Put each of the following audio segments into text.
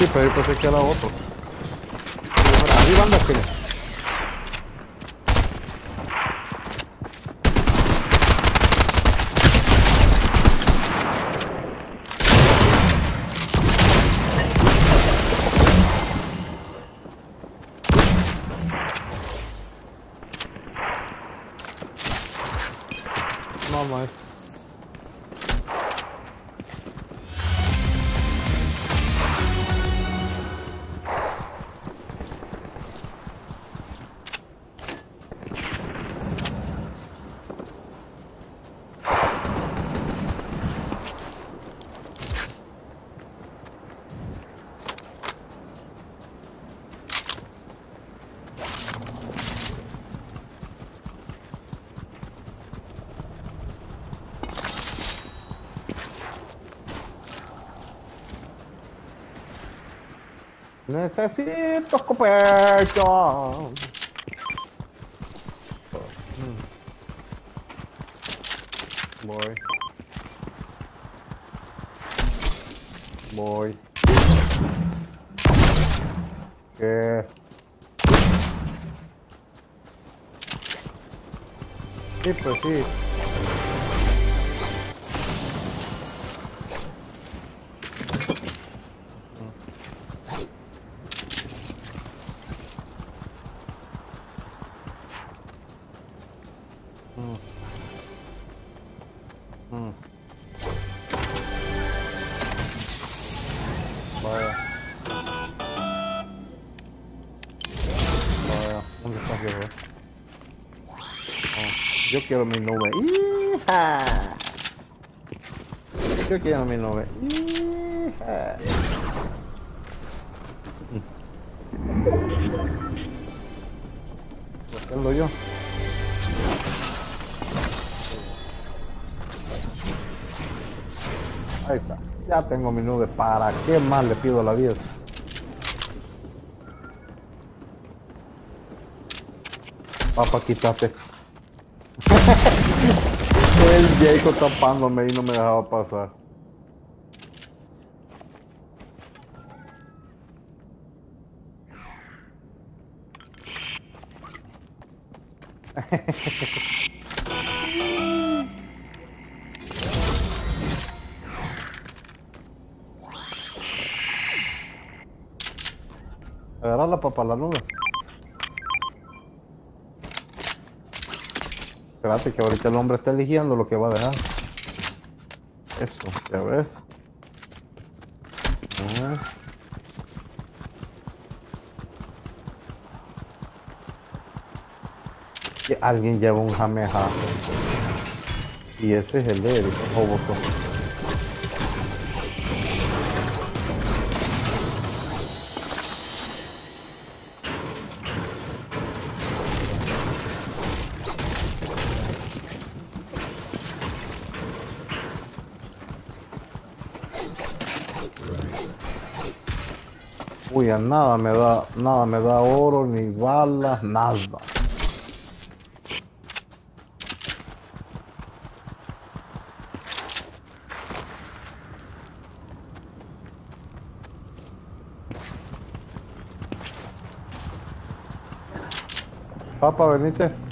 Sí, pero yo pensé que era otro. Arriba anda, Kenny. No, Necesito copecho. Voy. Voy. ¿Qué? Sí, pues sí. Oh, yo quiero mi nube. ¡Hija! Yo quiero mi nube. ¡Hija! Lo tengo yo. Ahí está. Ya tengo mi nube. ¿Para qué más le pido la vida? Papá, quítate. El Jacob tapándome y no me dejaba pasar. Agarrarla papá la nube. Espérate que ahorita el hombre está eligiendo lo que va a dejar. Eso, ya ves. Alguien lleva un jameja. Y ese es el de Eric, Hoboken. Nada me da, nada me da oro, ni balas, nada. Papa, venite.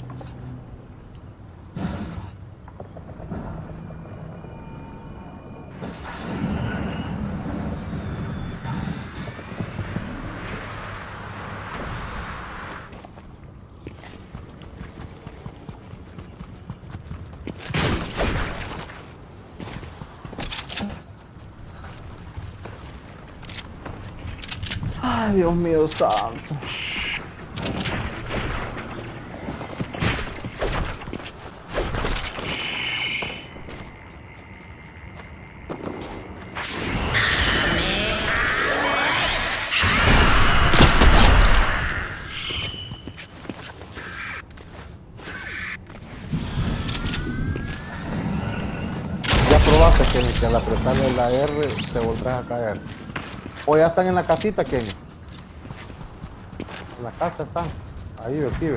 Dios mío santo. Ya probaste, que al apretarle la R te volvés a caer. O ya están en la casita, Kenny. La casa están. Ahí, aquí,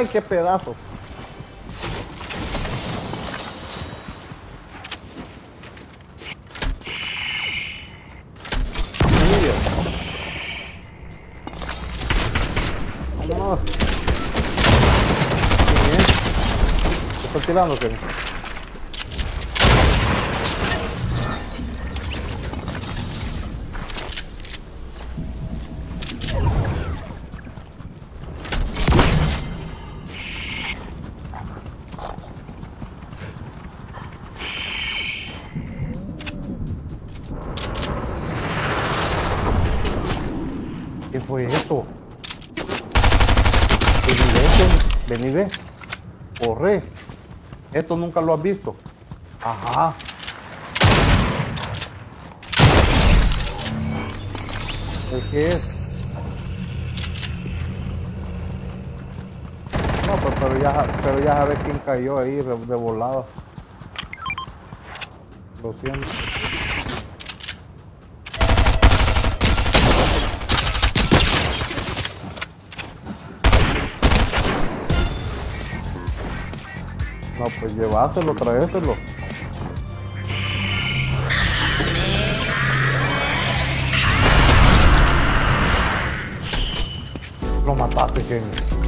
¡Ay, qué pedazo! Vámonos. Bien. Estoy tirándote. ¿Qué fue eso? Vení, ve, vení, ve. Corre. Esto nunca lo has visto. Ajá. ¿El qué es? No, pero, pero ya, pero ya sabes quién cayó ahí de, de volado. Lo siento. No, pues lleváselo, traéselo. Lo mataste, Kenny.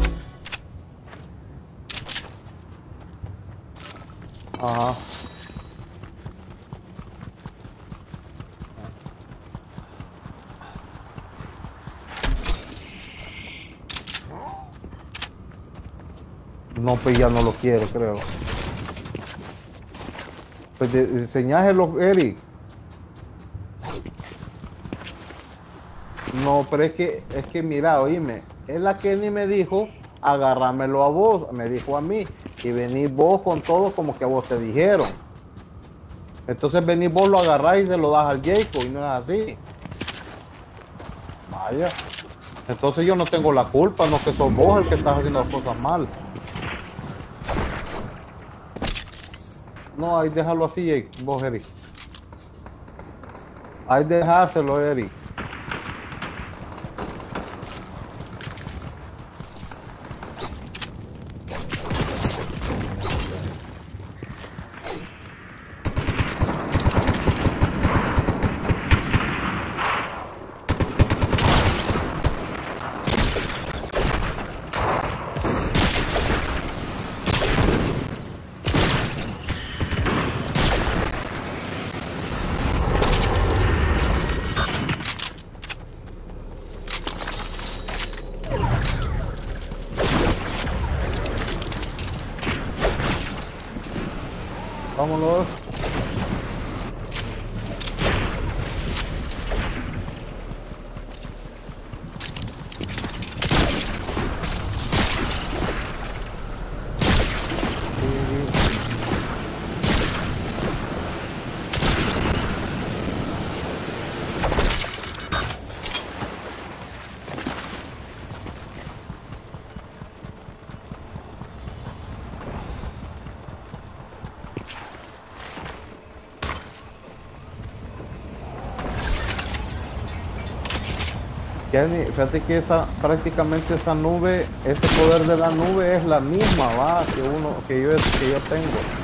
No, pues ya no lo quiere, creo. Pues enseñáselo, Eric. No, pero es que, es que mira, oíme, es la que ni me dijo, agárramelo a vos, me dijo a mí, y venís vos con todo como que a vos te dijeron. Entonces venís vos, lo agarrás y se lo das al Jacob, y no es así. Vaya. Entonces yo no tengo la culpa, no que sos vos el que estás haciendo las cosas mal. No, ahí déjalo así, Jake, vos, Eric. Ahí dejáselo, Eric. Vámonos. Fíjate que esa, prácticamente esa nube, ese poder de la nube es la misma, va, que uno, que yo, que yo tengo.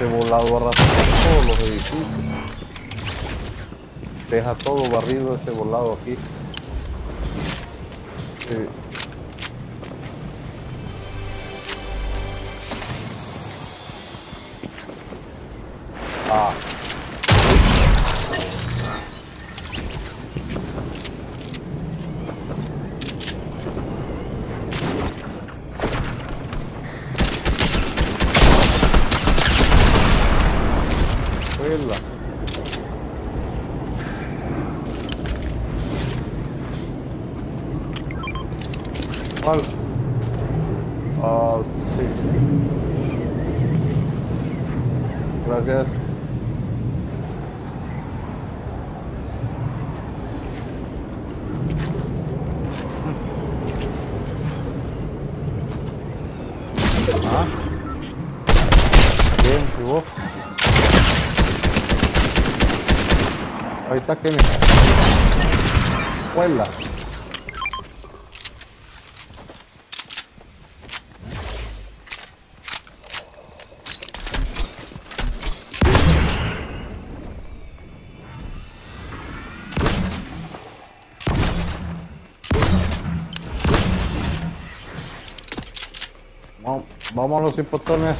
he volado arrastrando todos los edificios. Deja todo barrido ese volado aquí. Ah. ¿Cuál? Ah, sí. Gracias. Ah. Bien, ¿y vos? Ahí está Kenny. Cuela. Vamos, a los impostones.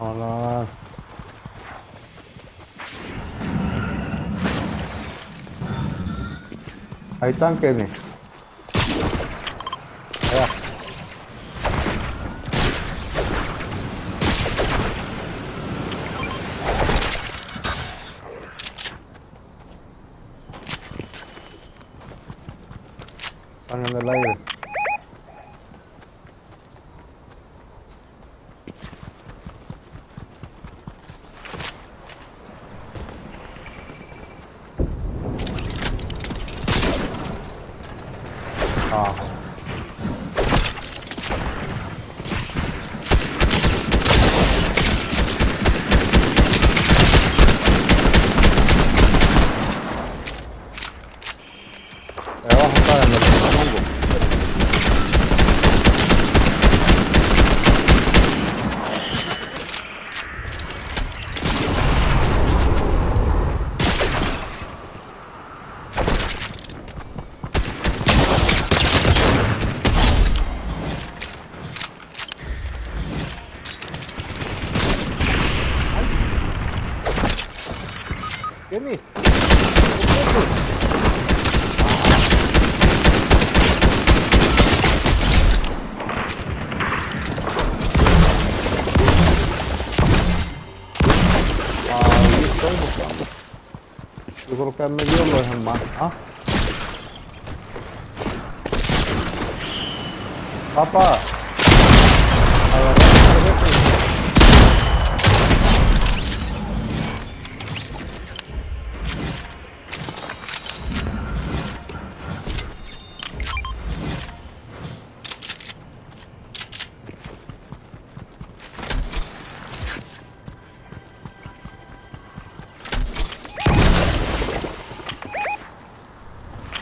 Hola. Ahí están, Kenny. Allá. Están en el aire. Ah. Yo creo que al medio lo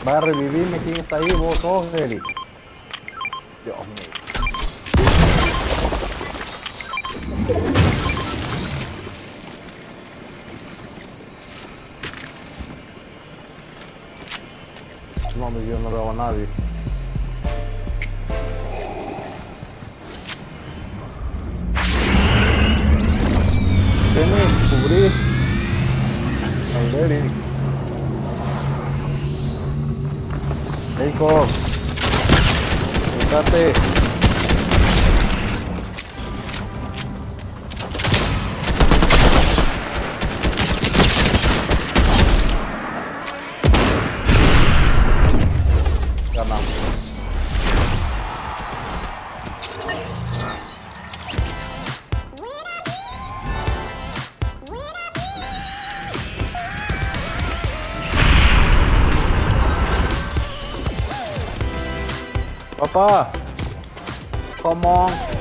Va a revivirme quién está ahí, vos sos. Dios mío. No, mi Dios, no veo a nadie. Tienes cubrir al Nico, fíjate. Papá, come on.